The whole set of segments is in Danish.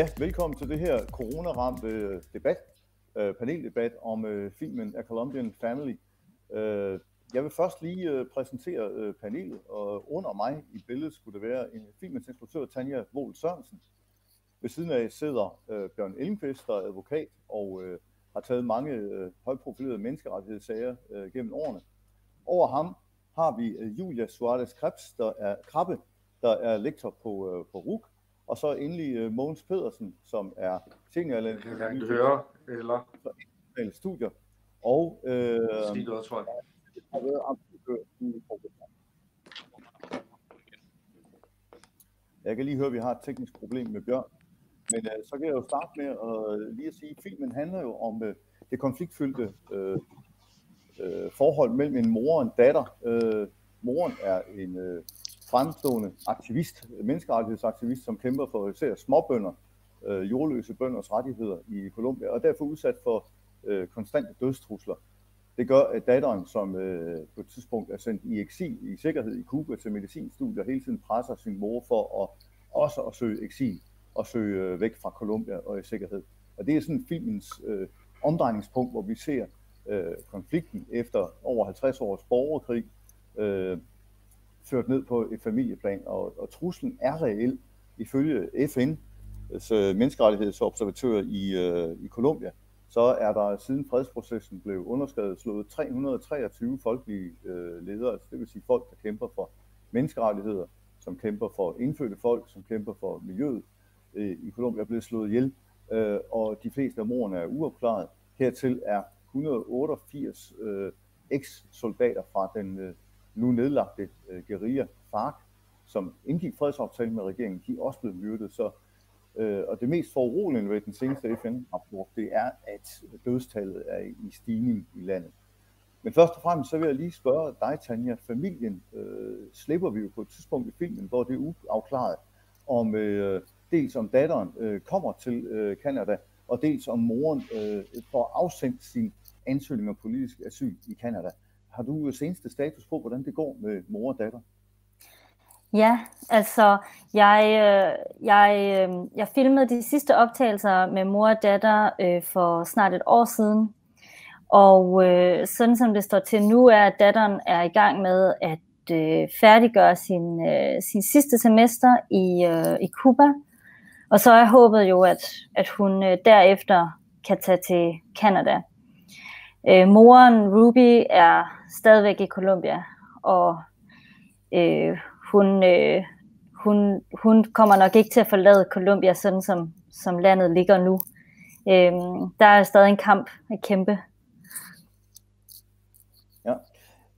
Ja, velkommen til det her coronaramte øh, debat, øh, paneldebat om øh, filmen A Colombian Family. Øh, jeg vil først lige øh, præsentere øh, panelet, og under mig i billedet skulle det være en filmens instruktør, Tanja Wohl Sørensen. Ved siden af sidder øh, Bjørn Elmqvist, der er advokat og øh, har taget mange øh, højprofilerede menneskerettighedssager øh, gennem årene. Over ham har vi øh, Julia Suarez Krebs, der er Krabbe, der er lektor på, øh, på RUK, og så endelig øh, Mogens Pedersen, som er seniorlærer. Jeg kan ikke høre, eller... Studier. Og øh, Sig noget, tror jeg. har været ambassadør i Jeg kan lige høre, at vi har et teknisk problem med Bjørn. Men øh, så kan jeg jo starte med at øh, lige at sige, at filmen handler jo om øh, det konfliktfyldte øh, øh, forhold mellem en mor og en datter. Øh, moren er en øh, fremstående aktivist, menneskerettighedsaktivist, som kæmper for især småbønder, øh, jordløse bønders rettigheder i Colombia, og derfor udsat for øh, konstante dødstrusler. Det gør, at datteren, som øh, på et tidspunkt er sendt i eksil i sikkerhed i Cuba til medicinstudier, hele tiden presser sin mor for at også at søge eksil og søge øh, væk fra Colombia og i sikkerhed. Og det er sådan filmens øh, omdrejningspunkt, hvor vi ser øh, konflikten efter over 50 års borgerkrig øh, ført ned på et familieplan, og, og truslen er reel ifølge FN, altså øh, menneskerettighedsobservatører i, øh, i Colombia, så er der siden fredsprocessen blev underskrevet slået 323 folkelige øh, ledere, altså det vil sige folk, der kæmper for menneskerettigheder, som kæmper for indfødte folk, som kæmper for miljøet øh, i Colombia, er blevet slået ihjel, øh, og de fleste af morerne er uopklaret. Hertil er 188 øh, eks-soldater fra den øh, nu nedlagte øh, guerilla FARC, som indgik fredsaftalen med regeringen, de er også blevet myrdet. Så, øh, og det mest foruroligende ved den seneste FN-rapport, det er, at dødstallet er i stigning i landet. Men først og fremmest så vil jeg lige spørge dig, Tanja. Familien øh, slipper vi jo på et tidspunkt i filmen, hvor det er uafklaret, om øh, dels om datteren øh, kommer til øh, Canada, og dels om moren øh, får afsendt sin ansøgning om politisk asyl i Canada. Har du øh, seneste status på, hvordan det går med mor og datter? Ja, altså jeg, øh, jeg, øh, jeg filmede de sidste optagelser med mor og datter øh, for snart et år siden. Og øh, sådan som det står til nu, er at datteren er i gang med at øh, færdiggøre sin, øh, sin sidste semester i, øh, i Cuba. Og så er håbet jo, at, at hun øh, derefter kan tage til Canada. Øh, moren Ruby er stadigvæk i Colombia, og øh, hun, øh, hun, hun kommer nok ikke til at forlade Colombia, sådan som, som landet ligger nu. Øh, der er stadig en kamp at kæmpe. Ja.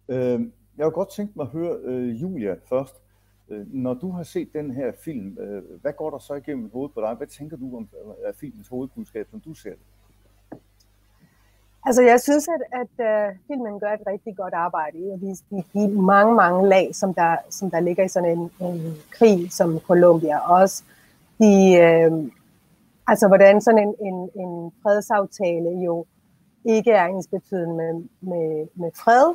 Øh, jeg vil godt tænke mig at høre øh, Julia først. Øh, når du har set den her film, øh, hvad går der så igennem hovedet på dig? Hvad tænker du om øh, filmens hovedbudskab, som du ser det? Altså, jeg synes, at, at uh, filmen gør et rigtig godt arbejde i at vise de, de mange, mange lag, som der, som der ligger i sådan en, en krig som Colombia. Også de, uh, altså, hvordan sådan en, en, en fredsaftale jo ikke er ens betydende med, med, med fred,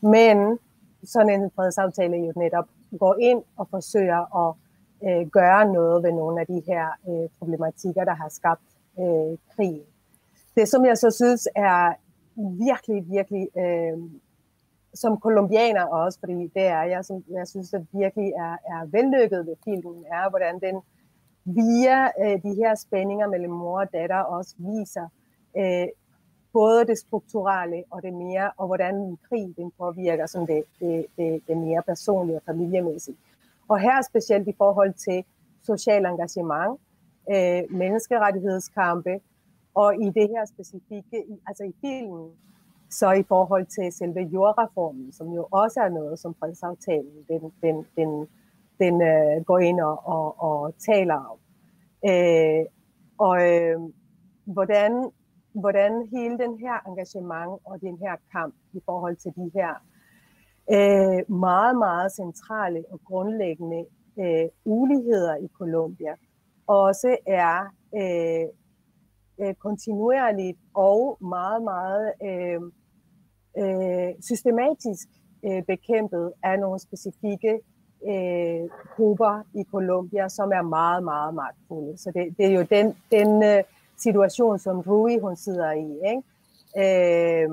men sådan en fredsaftale jo netop går ind og forsøger at uh, gøre noget ved nogle af de her uh, problematikker, der har skabt uh, krigen. Det, som jeg så synes er virkelig, virkelig, øh, som kolumbianer også, fordi det er jeg, som jeg synes, der virkelig er, er vellykket ved filmen, er, hvordan den via øh, de her spændinger mellem mor og datter også viser øh, både det strukturelle og det mere, og hvordan en krig den påvirker som det, det, det, det mere personlige og familiemæssige. Og her specielt i forhold til social engagement, øh, menneskerettighedskampe, og i det her specifikke, altså i filmen, så i forhold til selve jordreformen, som jo også er noget, som fredsaftalen den, den, den, den øh, går ind og, og, og taler om. Øh, og øh, hvordan, hvordan hele den her engagement og den her kamp i forhold til de her øh, meget, meget centrale og grundlæggende øh, uligheder i Colombia også er øh, øh, kontinuerligt og meget, meget øh, øh, systematisk øh, bekæmpet af nogle specifikke øh, grupper i Colombia, som er meget, meget magtfulde. Så det, det er jo den, den øh, situation, som Rui hun sidder i. Ikke? Øh,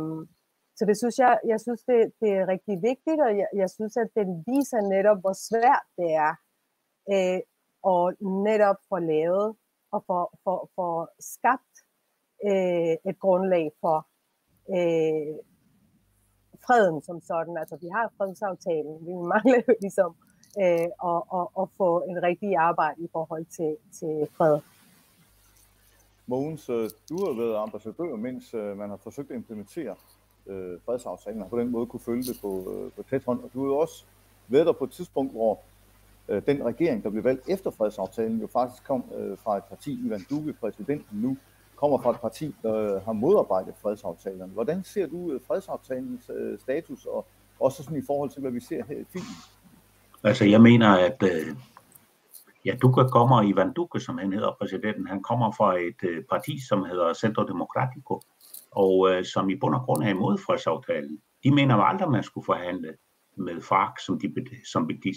så det synes jeg, jeg synes, det, det er rigtig vigtigt, og jeg, jeg synes, at den viser netop, hvor svært det er øh, at netop få lavet og få, få, få skabt øh, et grundlag for øh, freden som sådan. Altså, vi har fredsaftalen, vi mangler jo ligesom øh, at, at, at få en rigtig arbejde i forhold til, til fred. Mogens, øh, du har været ambassadør, mens øh, man har forsøgt at implementere øh, fredsaftalen, og på den måde kunne følge det på, øh, på tæt hånd. Og du har jo også været der på et tidspunkt, hvor øh, den regering, der blev valgt efter fredsaftalen, jo faktisk kom øh, fra et parti, Ivan Duque, præsidenten nu, kommer fra et parti, der øh, har modarbejdet fredsaftalerne. Hvordan ser du øh, fredsaftalens øh, status, og også sådan i forhold til, hvad vi ser her i filmen? Altså, jeg mener, at øh, ja, Duque kommer, Ivan Duque, som han hedder, præsidenten, han kommer fra et øh, parti, som hedder Centro Democratico, og øh, som i bund og grund er imod fredsaftalen. De mener jo aldrig, at man skulle forhandle med FARC, som de, som de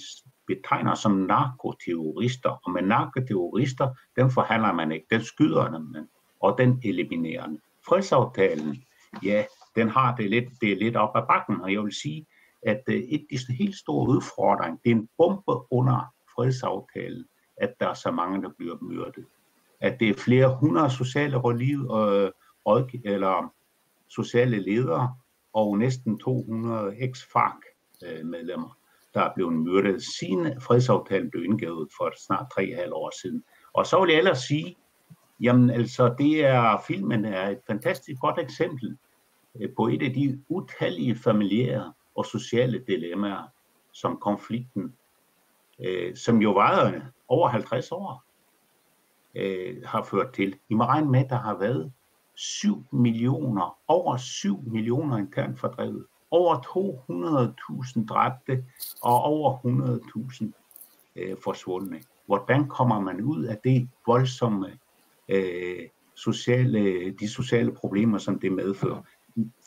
betegner som narkoterrorister. Og med narkoterrorister, dem forhandler man ikke, den skyder man, og den eliminerende. Fredsaftalen, ja, den har det lidt, det er lidt op ad bakken, og jeg vil sige, at øh, et af de helt store udfordringer, det er en bombe under fredsaftalen, at der er så mange, der bliver myrdet. At det er flere hundrede sociale rådliv, øh, råd, eller sociale ledere og næsten 200 ex-FARC-medlemmer, øh, der er blevet myrdet, siden fredsaftalen blev indgået for snart 3,5 år siden. Og så vil jeg ellers sige, jamen altså, det er, filmen er et fantastisk godt eksempel øh, på et af de utallige familiære og sociale dilemmaer, som konflikten, øh, som jo varede over 50 år, øh, har ført til. I må regne med, at der har været 7 millioner, over 7 millioner internt fordrevet, over 200.000 dræbte og over 100.000 øh, forsvundne. Hvordan kommer man ud af det voldsomme øh, sociale, de sociale problemer, som det medfører?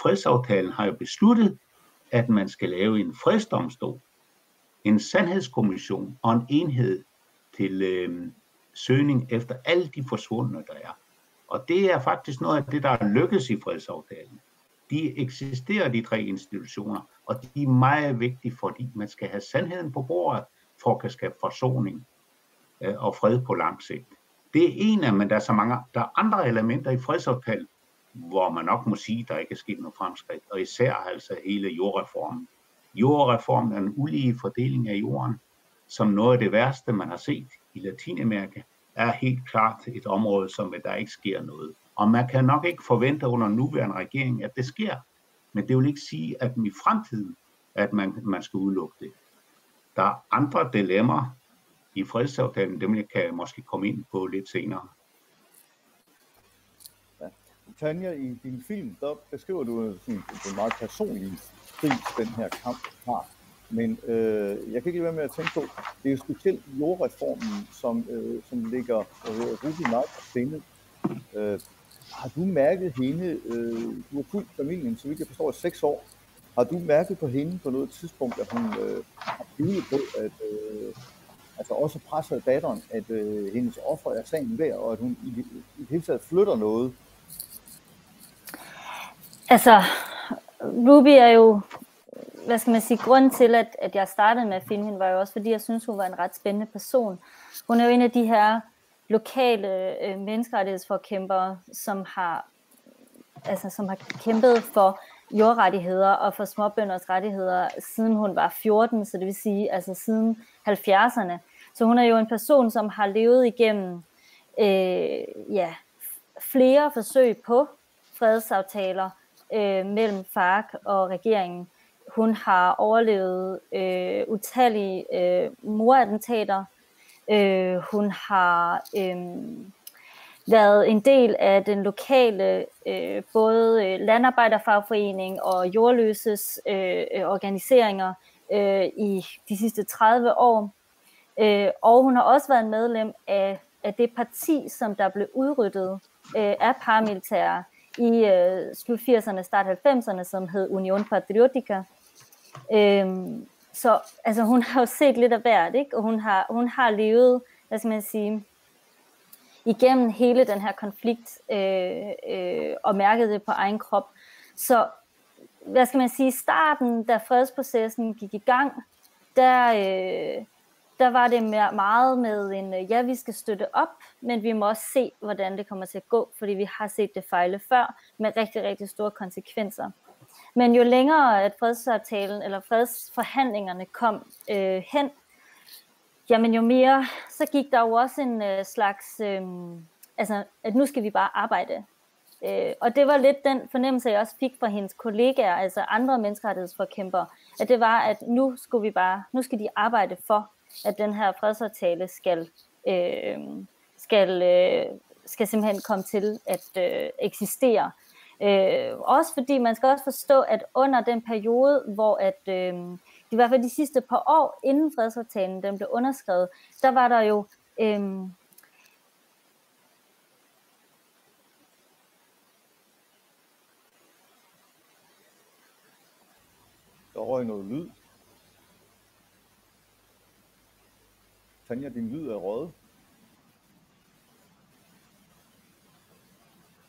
Fredsaftalen har jo besluttet, at man skal lave en fredsdomstol, en sandhedskommission og en enhed til øh, søgning efter alle de forsvundne, der er. Og det er faktisk noget af det, der er lykkes i fredsaftalen. De eksisterer, de tre institutioner, og de er meget vigtige, fordi man skal have sandheden på bordet, for at kan skabe forsoning øh, og fred på lang sigt. Det er en af, men der er så mange, der er andre elementer i fredsaftalen, hvor man nok må sige, der ikke er sket noget fremskridt, og især altså hele jordreformen. Jordreformen er en ulige fordeling af jorden, som noget af det værste, man har set i Latinamerika, er helt klart et område, som der ikke sker noget. Og man kan nok ikke forvente under nuværende regering, at det sker. Men det vil ikke sige, at i fremtiden, at man, man skal udelukke det. Der er andre dilemmaer i fredsaftalen, dem jeg kan måske komme ind på lidt senere. Ja. Tanja, i din film, der beskriver du øh, sådan en meget personlig pris, den her kamp har. Men øh, jeg kan ikke lade være med at tænke på, det er jo specielt jordreformen, som, øh, som ligger øh, rigtig meget på sinde. Øh, har du mærket hende, øh, du har fulgt familien, så vidt jeg forstår, i seks år, har du mærket på hende på noget tidspunkt, at hun øh, har tvivlet på, at øh, altså også presser datteren, at øh, hendes offer er sagen værd, og at hun i, i det hele taget flytter noget? Altså, Ruby er jo hvad skal man sige, grund til, at, at jeg startede med at finde hende, var jo også, fordi jeg synes, hun var en ret spændende person. Hun er jo en af de her lokale øh, menneskerettighedsforkæmpere, som har, altså, som har kæmpet for jordrettigheder og for småbønders rettigheder, siden hun var 14, så det vil sige altså siden 70'erne. Så hun er jo en person, som har levet igennem øh, ja, flere forsøg på fredsaftaler øh, mellem FARC og regeringen. Hun har overlevet øh, utallige øh, morattentater. Øh, hun har øh, været en del af den lokale øh, både øh, landarbejderfagforening og jordløses øh, øh, organiseringer øh, i de sidste 30 år. Øh, og hun har også været medlem af, af det parti, som der blev udryddet øh, af paramilitære i øh, slut 80'erne, start 90'erne, som hed Union Patriotica, Øh, så altså, hun har jo set lidt af hvert, ikke? og hun har, hun har levet, hvad skal man sige, igennem hele den her konflikt øh, øh, og mærket det på egen krop. Så hvad skal man sige, starten, da fredsprocessen gik i gang, der, øh, der var det meget med en, øh, ja, vi skal støtte op, men vi må også se, hvordan det kommer til at gå, fordi vi har set det fejle før, med rigtig, rigtig store konsekvenser. Men jo længere at fredsaftalen eller fredsforhandlingerne kom øh, hen, jamen jo mere, så gik der jo også en øh, slags, øh, altså at nu skal vi bare arbejde. Øh, og det var lidt den fornemmelse, jeg også fik fra hendes kollegaer, altså andre menneskerettighedsforkæmpere, at det var, at nu skulle vi bare, nu skal de arbejde for, at den her fredsaftale skal, øh, skal, øh, skal simpelthen komme til at øh, eksistere. Øh, også fordi man skal også forstå, at under den periode, hvor at, øh, i hvert fald de sidste par år, inden fredsaftalen den blev underskrevet, der var der jo øh, Der røg noget lyd. Tanja, din lyd er rød.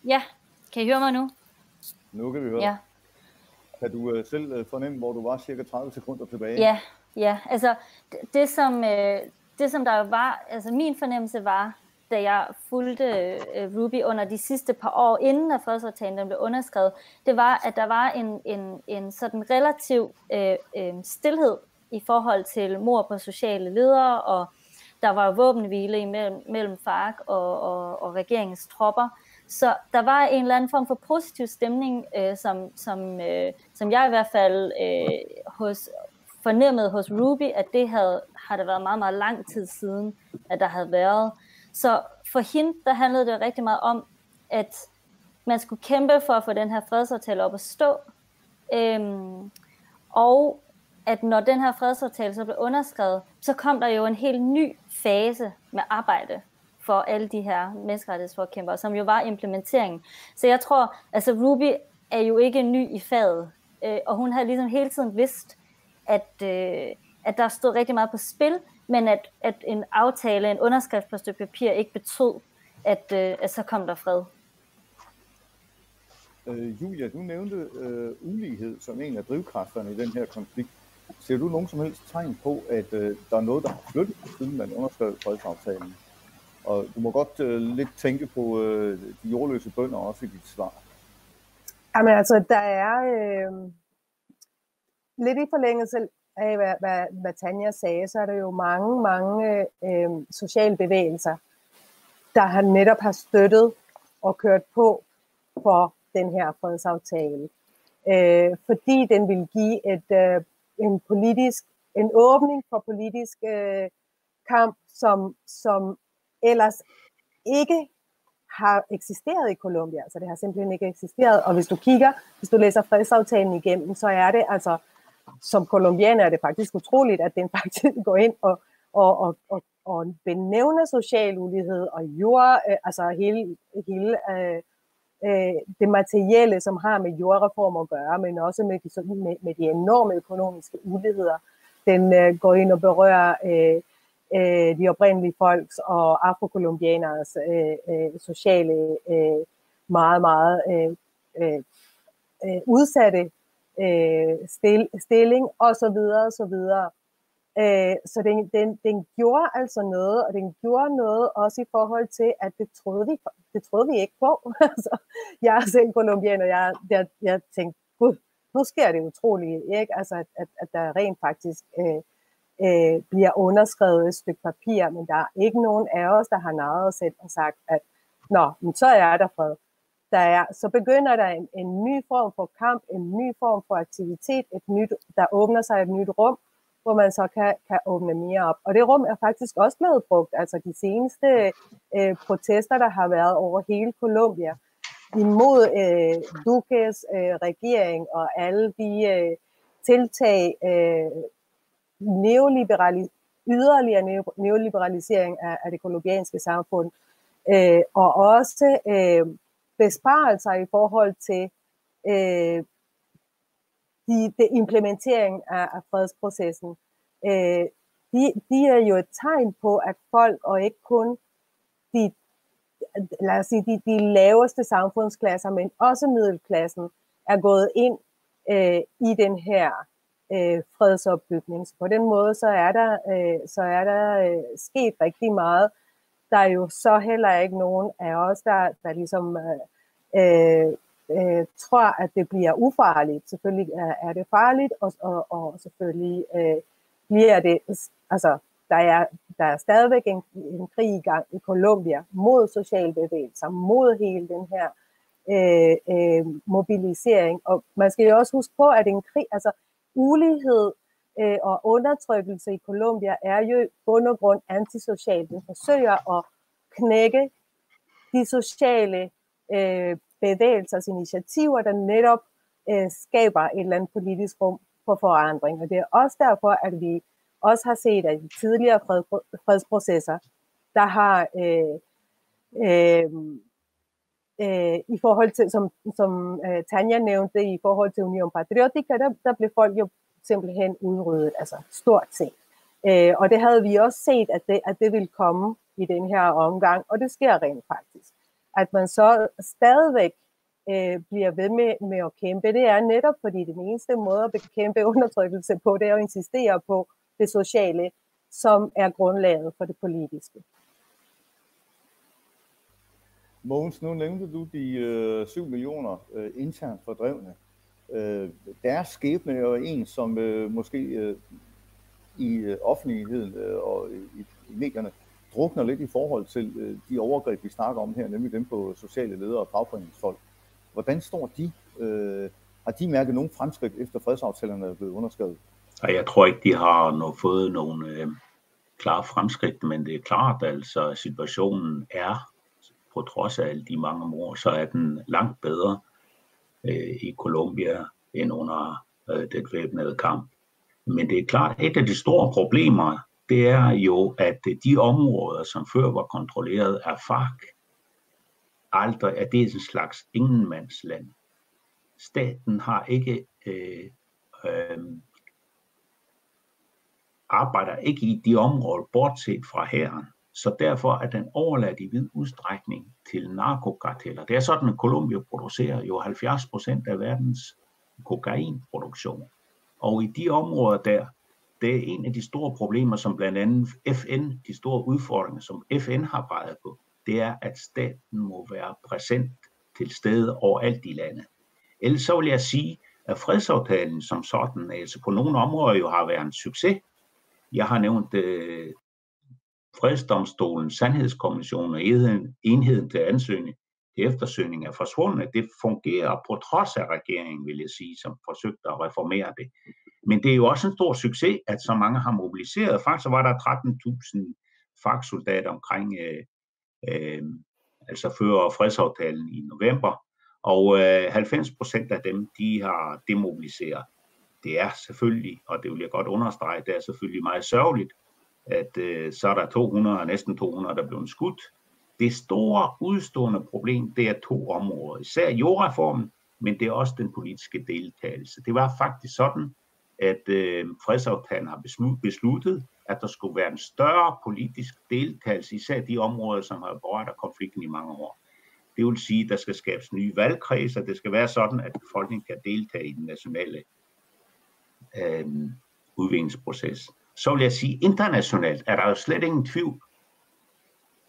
Ja, kan I høre mig nu? Nu kan vi høre. Ja. Kan du uh, selv uh, fornemme, hvor du var cirka 30 sekunder tilbage? Ja, ja. Altså, det, det som, øh, det som der var, altså min fornemmelse var, da jeg fulgte øh, Ruby under de sidste par år, inden at fredsaftalen blev underskrevet, det var, at der var en, en, en sådan relativ øh, øh, stillhed i forhold til mor på sociale ledere, og der var våbenhvile imellem, mellem FARC og, og, og regeringens tropper. Så der var en eller anden form for positiv stemning, øh, som, som, øh, som jeg i hvert fald øh, hos, fornemmede hos Ruby, at det havde, har det været meget, meget lang tid siden, at der havde været. Så for hende, der handlede det rigtig meget om, at man skulle kæmpe for at få den her fredsaftale op at stå. Øhm, og at når den her fredsaftale så blev underskrevet, så kom der jo en helt ny fase med arbejde for alle de her menneskerettighedsforkæmpere, som jo var implementeringen. Så jeg tror, altså Ruby er jo ikke ny i faget, øh, og hun havde ligesom hele tiden vidst, at, øh, at der stod rigtig meget på spil, men at, at en aftale, en underskrift på et stykke papir ikke betød, at, øh, at så kom der fred. Øh, Julia, du nævnte øh, ulighed som en af drivkræfterne i den her konflikt. Ser du nogen som helst tegn på, at øh, der er noget, der har flyttet, siden man underskrev fredsaftalen? Og du må godt øh, lidt tænke på øh, de jordløse bønder også i dit svar. Jamen altså, der er øh, lidt i forlængelse af, hvad, hvad, hvad Tanja sagde, så er der jo mange, mange øh, sociale bevægelser, der har netop har støttet og kørt på for den her fredsaftale. Øh, fordi den vil give et, øh, en politisk, en åbning for politisk øh, kamp, som, som ellers ikke har eksisteret i Colombia. Altså det har simpelthen ikke eksisteret. Og hvis du kigger, hvis du læser fredsaftalen igennem, så er det altså som kolumbianer er det faktisk utroligt, at den faktisk går ind og, og, og, og, og benævner social ulighed og jord, øh, altså hele, hele øh, øh, det materielle, som har med jordreformer at gøre, men også med de, med, med de enorme økonomiske uligheder. Den øh, går ind og berører øh, øh, de oprindelige folks og afrokolumbianeres øh, øh, sociale øh, meget, meget øh, øh, øh, udsatte øh, stil, stilling og så videre og så videre. Øh, så den, den, den gjorde altså noget, og den gjorde noget også i forhold til, at det troede vi, det troede vi ikke på. altså, jeg er selv kolumbianer, jeg, jeg, jeg tænkte, gud, nu sker det utroligt, ikke? Altså, at, at, at der rent faktisk øh, øh, bliver underskrevet et stykke papir, men der er ikke nogen af os, der har naret os og sagt, at nå, men så er der fred der er, så begynder der en, en ny form for kamp, en ny form for aktivitet, et nyt, der åbner sig et nyt rum, hvor man så kan, kan åbne mere op. Og det rum er faktisk også blevet brugt. Altså de seneste øh, protester, der har været over hele Colombia, imod øh, Duques øh, regering og alle de øh, tiltag, øh, neoliberali- yderligere neoliberalisering af, af det kolumbianske samfund, øh, og også øh, besparelser i forhold til øh, de, de implementering af, af fredsprocessen, øh, de, de er jo et tegn på, at folk, og ikke kun de, lad os sige, de, de laveste samfundsklasser, men også middelklassen, er gået ind øh, i den her øh, fredsopbygning. Så på den måde, så er der, øh, så er der øh, sket rigtig meget. Der er jo så heller ikke nogen af os, der, der ligesom øh, øh, øh, tror, at det bliver ufarligt. Selvfølgelig er, er det farligt, og, og, og selvfølgelig øh, bliver det, altså der er, der er stadigvæk en, en krig i gang i Colombia mod socialbevægelser, mod hele den her øh, øh, mobilisering. Og man skal jo også huske på, at en krig, altså ulighed øh, og undertrykkelse i Colombia er jo i bund og grund antisocial. Den forsøger at knække de sociale øh, bevægelsers initiativer, der netop øh, skaber et eller andet politisk rum for forandring. Og det er også derfor, at vi også har set, at i tidligere fred, fredsprocesser, der har øh, øh, øh, i forhold til, som, som øh, Tanja nævnte, i forhold til Union Patriotica, der, der blev folk jo simpelthen udryddet, altså stort set. Øh, og det havde vi også set, at det, at det ville komme i den her omgang, og det sker rent faktisk. At man så stadigvæk øh, bliver ved med, med at kæmpe, det er netop fordi den eneste måde at bekæmpe undertrykkelse på, det er at insistere på det sociale, som er grundlaget for det politiske. Mogens, nu nævnte du de øh, 7 millioner øh, internt fordrevne. Øh, deres skæbne er jo en, som øh, måske øh, i øh, offentligheden øh, og i, i medierne drukner lidt i forhold til øh, de overgreb, vi snakker om her, nemlig dem på sociale ledere og fagforeningsfolk. Hvordan står de? Øh, har de mærket nogen fremskridt efter fredsaftalerne er blevet underskrevet? Og jeg tror ikke, de har no, fået nogen øh, klare fremskridt, men det er klart, altså situationen er, på trods af alle de mange mor, så er den langt bedre øh, i Colombia end under øh, den væbnede kamp. Men det er klart, et af de store problemer, det er jo, at de områder, som før var kontrolleret af FARC, aldrig er det en slags ingenmandsland. Staten har ikke øh, øh, arbejder ikke i de områder, bortset fra herren. Så derfor er den overladt i vid udstrækning til narkokarteller. Det er sådan, at Colombia producerer jo 70% af verdens kokainproduktion. Og i de områder der, det er en af de store problemer, som blandt andet FN, de store udfordringer, som FN har peget på, det er, at staten må være præsent til stede overalt i landet. Ellers så vil jeg sige, at fredsaftalen som sådan, altså på nogle områder jo har været en succes, jeg har nævnt øh, fredsdomstolen, sandhedskommissionen og enheden, enheden til ansøgning til eftersøgning er forsvundet. Det fungerer på trods af regeringen, vil jeg sige, som forsøgte at reformere det. Men det er jo også en stor succes, at så mange har mobiliseret. Faktisk var der 13.000 faksoldater omkring, øh, øh, altså før fredsaftalen i november, og øh, 90 procent af dem, de har demobiliseret det er selvfølgelig, og det vil jeg godt understrege, det er selvfølgelig meget sørgeligt, at øh, så er der 200, næsten 200, der er blevet skudt. Det store udstående problem, det er to områder. Især jordreformen, men det er også den politiske deltagelse. Det var faktisk sådan, at øh, fredsaftalen har besluttet, at der skulle være en større politisk deltagelse, især de områder, som har berørt af konflikten i mange år. Det vil sige, at der skal skabes nye valgkredser. Det skal være sådan, at befolkningen kan deltage i den nationale øh, udviklingsproces. Så vil jeg sige, internationalt er der jo slet ingen tvivl.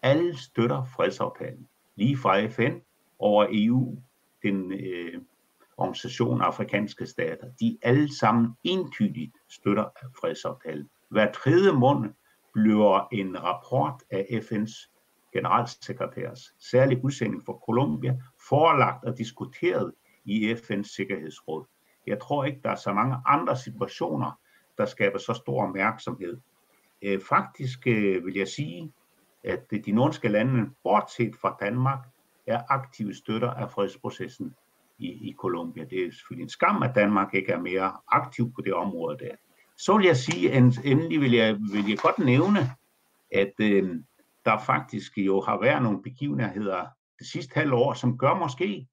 Alle støtter fredsaftalen. Lige fra FN over EU, den øh, organisation afrikanske stater. De alle sammen entydigt støtter fredsaftalen. Hver tredje måned bliver en rapport af FN's generalsekretærs særlig udsending for Colombia forelagt og diskuteret i FN's Sikkerhedsråd. Jeg tror ikke, der er så mange andre situationer, der skaber så stor opmærksomhed. Øh, faktisk øh, vil jeg sige, at øh, de nordiske lande, bortset fra Danmark, er aktive støtter af fredsprocessen i, i Colombia. Det er selvfølgelig en skam, at Danmark ikke er mere aktiv på det område der. Så vil jeg sige, endelig vil jeg, vil jeg godt nævne, at øh, der faktisk jo har været nogle begivenheder det sidste halve år, som gør måske,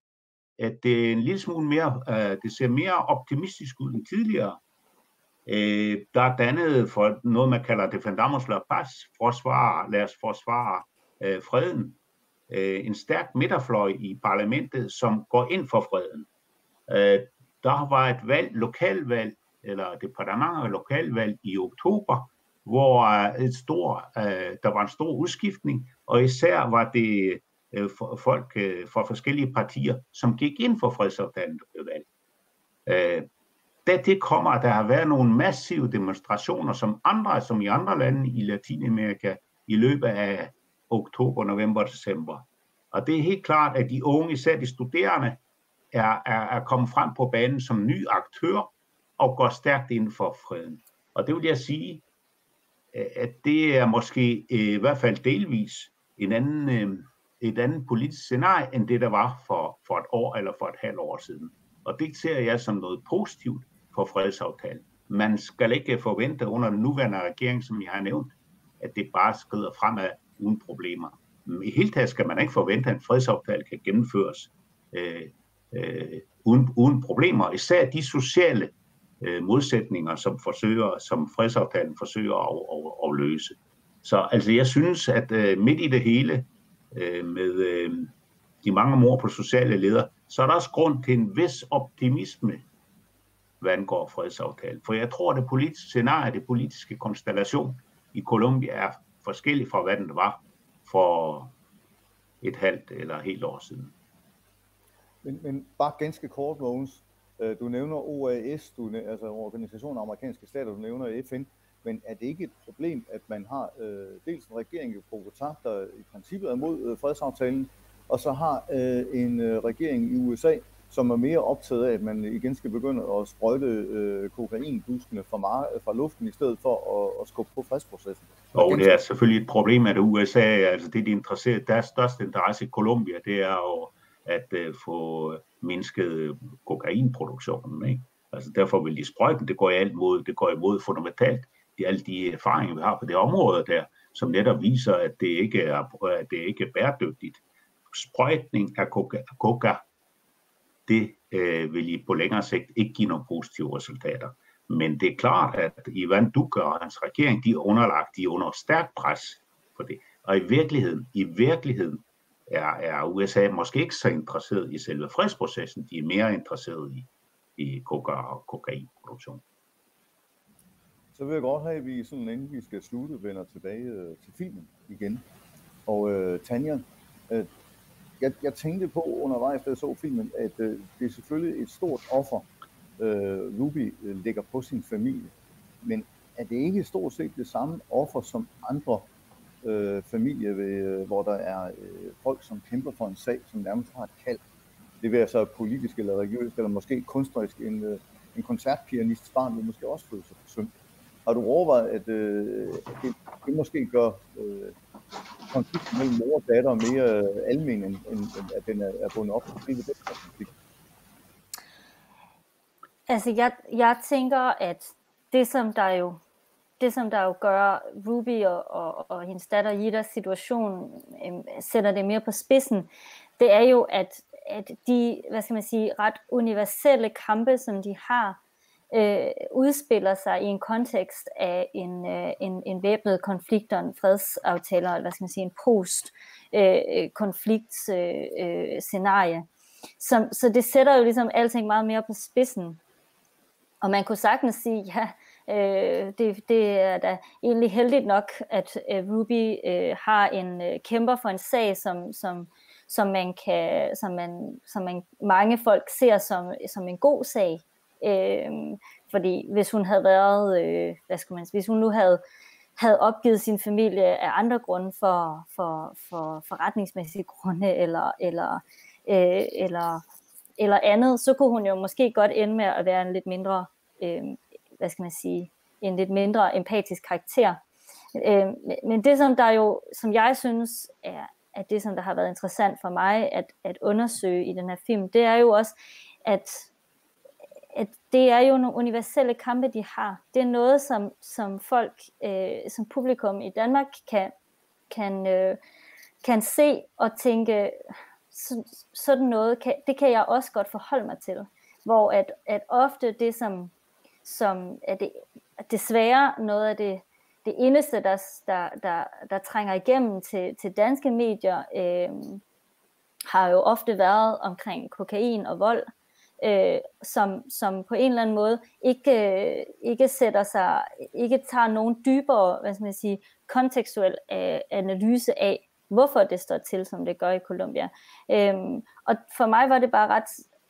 at det er en lille smule mere, øh, det ser mere optimistisk ud end tidligere. Øh, der er dannet for noget, man kalder Defendamos la Paz, forsvar, lad os forsvare øh, freden. Øh, en stærk midterfløj i parlamentet, som går ind for freden. Øh, der var et valg, lokalvalg, eller departement og lokalvalg i oktober, hvor øh, et stor, øh, der var en stor udskiftning, og især var det øh, folk øh, fra forskellige partier, som gik ind for fredsaftalen, valg. Øh, da det kommer, at der har været nogle massive demonstrationer, som andre, som i andre lande i Latinamerika, i løbet af oktober, november og december. Og det er helt klart, at de unge, især de studerende, er, er, er kommet frem på banen som ny aktør og går stærkt ind for freden. Og det vil jeg sige, at det er måske øh, i hvert fald delvis en anden, øh, et andet politisk scenarie, end det der var for, for et år eller for et halvt år siden. Og det ser jeg som noget positivt på fredsaftalen. Man skal ikke forvente under den nuværende regering, som jeg har nævnt, at det bare skrider fremad uden problemer. I hele taget skal man ikke forvente, at en fredsaftale kan gennemføres øh, øh, uden, uden problemer. Især de sociale øh, modsætninger, som, forsøger, som fredsaftalen forsøger at, at, at løse. Så altså, jeg synes, at øh, midt i det hele, øh, med øh, de mange mor på sociale ledere, så er der også grund til en vis optimisme, hvad angår fredsaftalen. For jeg tror, at det politiske scenarie, det politiske konstellation i Colombia er forskellig fra, hvad den var for et halvt eller helt år siden. Men, men bare ganske kort, Mogens. Øh, du nævner OAS, du, altså Organisationen af Amerikanske Stater, du nævner FN, men er det ikke et problem, at man har øh, dels en regering i Bogotá, der i princippet er mod øh, fredsaftalen, og så har øh, en øh, regering i USA, som er mere optaget af, at man igen skal begynde at sprøjte øh, kokainbuskene fra, mar- øh, fra luften, i stedet for at, at skubbe på fredsprocessen. Og det er selvfølgelig et problem, at USA, altså det de interesserer, deres største interesse i Colombia, det er jo at øh, få mindsket kokainproduktionen. Ikke? Altså derfor vil de sprøjte, det går alt mod, det går imod fundamentalt i alle de erfaringer, vi har på det område der, som netop viser, at det ikke er, at det ikke er bæredygtigt. Sprøjtning af koka, coca det øh, vil i på længere sigt ikke give nogle positive resultater. Men det er klart, at Ivan Duque og hans regering, de er underlagt, de er under stærk pres på det. Og i virkeligheden, i virkeligheden er, er USA måske ikke så interesseret i selve fredsprocessen, de er mere interesseret i, i koka og kokainproduktion. Så vil jeg godt have, at vi sådan, inden vi skal slutte, vender tilbage øh, til filmen igen. Og øh, Tanja, øh, jeg, jeg tænkte på undervejs, da jeg så filmen, at øh, det er selvfølgelig et stort offer, øh, Ruby øh, lægger på sin familie. Men er det ikke stort set det samme offer som andre øh, familier, ved, øh, hvor der er øh, folk, som kæmper for en sag, som nærmest har et kald? Det vil altså politisk eller religiøst, eller måske kunstnerisk. En, øh, en koncertpianists barn vil måske også føle sig forsømt. Har du overvejet, at øh, det, det måske gør øh, konflikten mellem mor og datter mere øh, almen, end, end, end at den er, er bundet op på den konflikt? Altså, jeg, jeg tænker, at det, som der jo det, som der jo gør Ruby og, og, og hendes datter Jidas situation, øh, sætter det mere på spidsen, det er jo, at, at de, hvad skal man sige, ret universelle kampe, som de har, øh, udspiller sig i en kontekst af en, øh, en, en væbnet konflikt og en fredsaftale, eller hvad skal man sige, en post-konflikt øh øh, øh, øh, scenarie. Så, så det sætter jo ligesom alting meget mere på spidsen. Og man kunne sagtens sige, ja, øh, det, det er da egentlig heldigt nok, at øh, Ruby øh, har en øh, kæmper for en sag, som, som, som man kan, som man, som man mange folk ser som, som en god sag. Øh, fordi hvis hun havde været, øh, hvad skal man sige, hvis hun nu havde, havde opgivet sin familie af andre grunde for, for, for forretningsmæssige grunde eller, eller, øh, eller, eller andet, så kunne hun jo måske godt ende med at være en lidt mindre, øh, hvad skal man sige, en lidt mindre empatisk karakter. Øh, men det som der jo, som jeg synes er, at det som der har været interessant for mig at, at undersøge i den her film, det er jo også, at at det er jo nogle universelle kampe, de har. Det er noget, som, som folk, øh, som publikum i Danmark kan, kan, øh, kan se og tænke, så, sådan noget, kan, det kan jeg også godt forholde mig til. Hvor at, at ofte det, som, som er det, desværre noget af det, det eneste, der, der, der, der trænger igennem til, til danske medier, øh, har jo ofte været omkring kokain og vold, øh, som, som på en eller anden måde ikke, øh, ikke sætter sig, ikke tager nogen dybere, hvad skal man sige, kontekstuel øh, analyse af, hvorfor det står til, som det gør i Colombia. Øhm, og for mig var det bare ret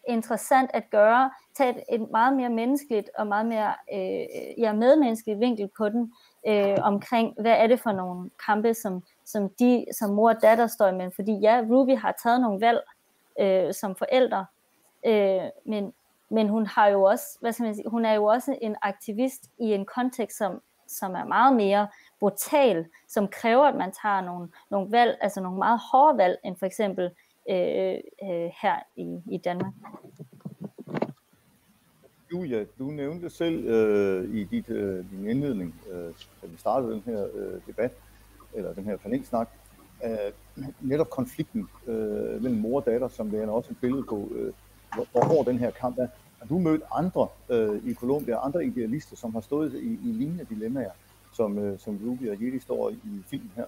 interessant at gøre, tage et, et meget mere menneskeligt og meget mere øh, ja, medmenneskeligt vinkel på den, øh, omkring, hvad er det for nogle kampe, som, som de som mor og datter står imellem. Fordi ja, Ruby har taget nogle valg øh, som forældre, øh, men, men hun har jo også, hvad skal man sige, hun er jo også en aktivist i en kontekst, som, som er meget mere brutal, som kræver, at man tager nogle, nogle valg, altså nogle meget hårde valg, end for eksempel øh, øh, her i, i Danmark. Julia, du nævnte selv øh, i dit, øh, din indledning, øh, da vi startede den her øh, debat, eller den her panelsnak, øh, netop konflikten øh, mellem mor og datter, som det er også et billede på, øh, hvor, hvor hård den her kamp er. Har du mødt andre øh, i Colombia, andre idealister, som har stået i, i lignende dilemmaer, som, øh, som Ruby og Jedi står i, i filmen her?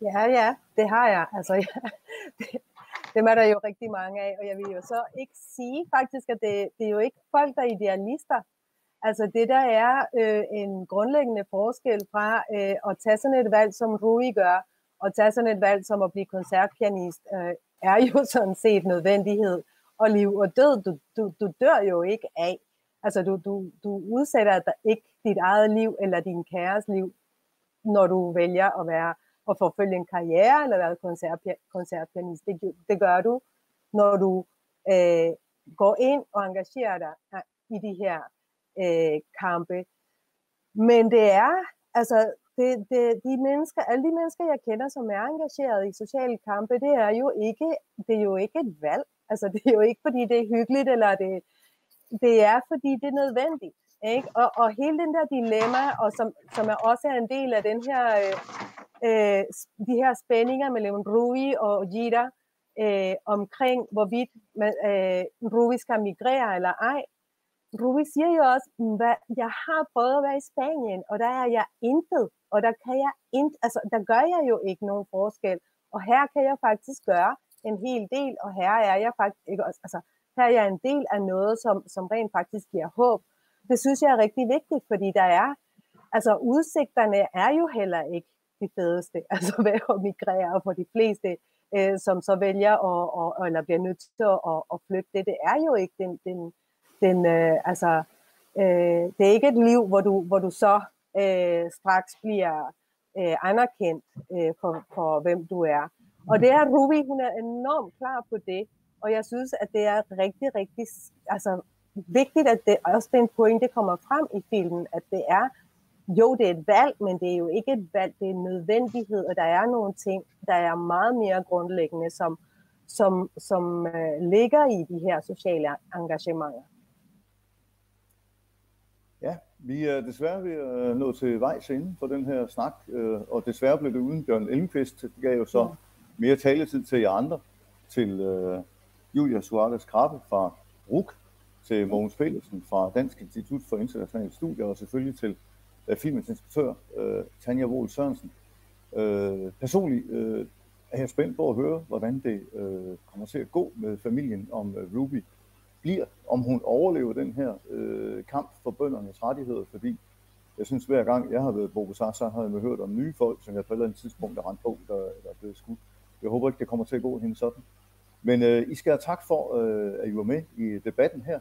Ja, ja, det har jeg. Altså, ja, det, dem er der jo rigtig mange af, og jeg vil jo så ikke sige faktisk, at det, det er jo ikke folk, der er idealister. Altså det der er øh, en grundlæggende forskel fra øh, at tage sådan et valg, som Rui gør, og tage sådan et valg som at blive koncertpianist, øh, er jo sådan set nødvendighed. Og liv og død, du, du, du dør jo ikke af. Altså du, du, du udsætter dig ikke dit eget liv eller din kæres liv, når du vælger at være og forfølge en karriere eller være koncertpianist. Det, det gør du, når du øh, går ind og engagerer dig øh, i de her øh, kampe. Men det er, altså, det, det, de mennesker, alle de mennesker, jeg kender, som er engageret i sociale kampe, det er jo ikke, det er jo ikke et valg. Altså, det er jo ikke, fordi det er hyggeligt, eller det, det er, fordi det er nødvendigt. Ikke? Og, og hele den der dilemma, og som, som er også er en del af den her, øh, øh, de her spændinger mellem Rui og Jira, øh, omkring hvorvidt man, øh, Rui skal migrere eller ej. Rui siger jo også, at jeg har prøvet at være i Spanien, og der er jeg intet, og der kan jeg int, altså der gør jeg jo ikke nogen forskel. Og her kan jeg faktisk gøre en hel del, og her er jeg faktisk, ikke, altså, her er jeg en del af noget, som, som rent faktisk giver håb. Det synes jeg er rigtig vigtigt, fordi der er, altså udsigterne er jo heller ikke de fedeste, altså ved at migrere for de fleste, øh, som så vælger at, og, eller bliver nødt til at, at, at flytte det. Det er jo ikke den, den, den øh, altså, øh, det er ikke et liv, hvor du, hvor du så øh, straks bliver øh, anerkendt øh, for, for, hvem du er. Og det er Ruby, hun er enormt klar på det, og jeg synes, at det er rigtig, rigtig altså, vigtigt, at det også den pointe kommer frem i filmen, at det er, jo, det er et valg, men det er jo ikke et valg, det er en nødvendighed, og der er nogle ting, der er meget mere grundlæggende, som, som, som uh, ligger i de her sociale engagementer. Ja, vi er desværre ved at nå til vejs inde for den her snak, øh, og desværre blev det uden Bjørn Elmqvist. Gav jo så mere taletid til jer andre, til øh, Julia Suarez Krabbe fra RUK, til Mogens Pedersen fra Dansk Institut for Internationale Studier, og selvfølgelig til øh, filmens instruktør, øh, Tanja Wohl Sørensen. Øh, personligt øh, er jeg spændt på at høre, hvordan det øh, kommer til at gå med familien, om øh, Ruby bliver, om hun overlever den her øh, kamp for bøndernes rettigheder, fordi jeg synes, hver gang jeg har været i Bogotá, så har jeg hørt om nye folk, som jeg på et eller andet tidspunkt har rendt på, der, der er blevet skudt. Jeg håber ikke, det kommer til at gå hende sådan. Men øh, I skal have tak for, øh, at I var med i debatten her.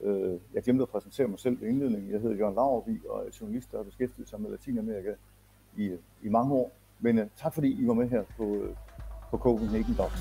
Øh, jeg glemte at præsentere mig selv ved indledningen. Jeg hedder Jørgen Laverby og er journalist, der har beskæftiget sig med Latinamerika i, i mange år. Men øh, tak fordi I var med her på, øh, på Copenhagen Docs.